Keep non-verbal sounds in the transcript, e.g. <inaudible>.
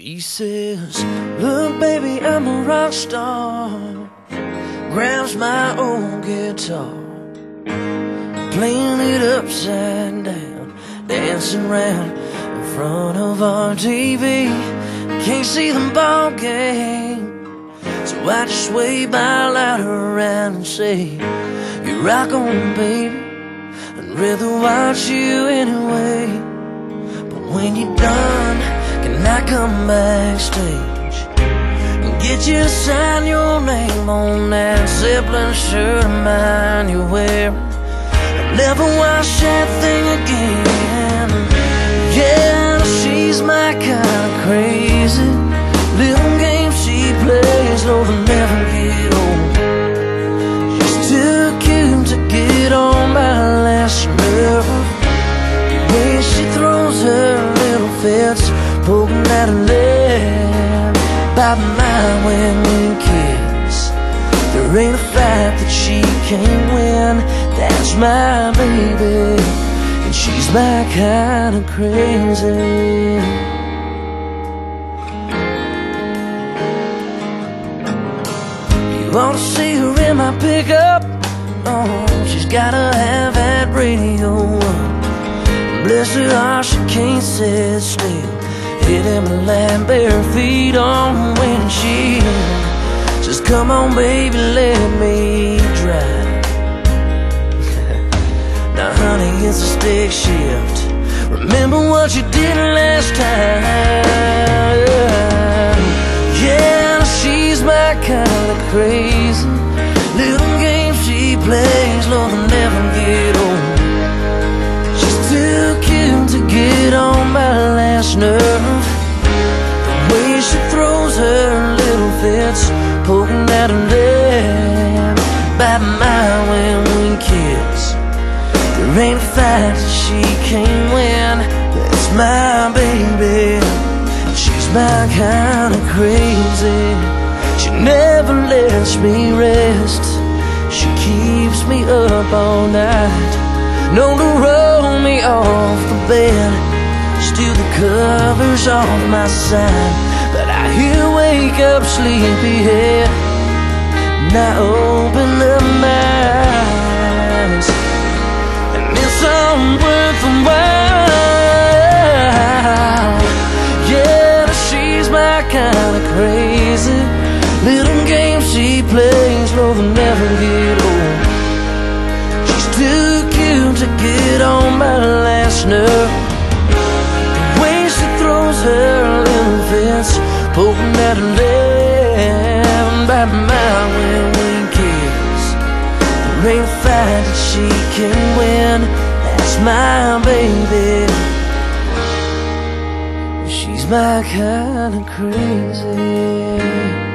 She says, Look, baby, I'm a rock star. Grabs my old guitar, playing it upside down, dancing round in front of our TV. Can't see the ball game, so I just wave my louder around and say, You rock on, baby. I'd rather watch you anyway. But when you're done, I come backstage and get you to sign your name on that Zeppelin shirt of mine you wear? I'll never wash that thing again. Yeah, she's my kind of crazy. Little game she plays, no, they'll never get old. She's too cute to get on my last nerve. The way she throws her little fits, poking at her leg. By when we kiss. There ain't a fight that she can't win. That's my baby, and she's my kind of crazy. You to see her in my pickup. Oh, she's gotta have that radio. Bless her heart, she can't sit still. Hit him a lamb bare feet on the windshield. Says, come on, baby, let me drive. <laughs> now, honey, it's a stick shift. Remember what you did last time. Yeah, she's my kind of crazy. Little game she plays, Lord, will never get old. She's too cute to get on my last nerve. Fits, poking at her leg. By mine when kiss. There ain't a fight that she can't win. That's my baby. She's my kind of crazy. She never lets me rest. She keeps me up all night. Known to roll me off the bed. Steal the covers off my side. But I hear wake up sleepyhead. And I open up my eyes. And it's all worth a while. Yeah, she's my kind of crazy. Little game she plays, no, they'll never get old. She's too cute to get on my last nerve. The way she throws her little fits, poking at her leg, by mine when we kiss. There ain't fight that she can win. That's my baby. She's my kind of crazy.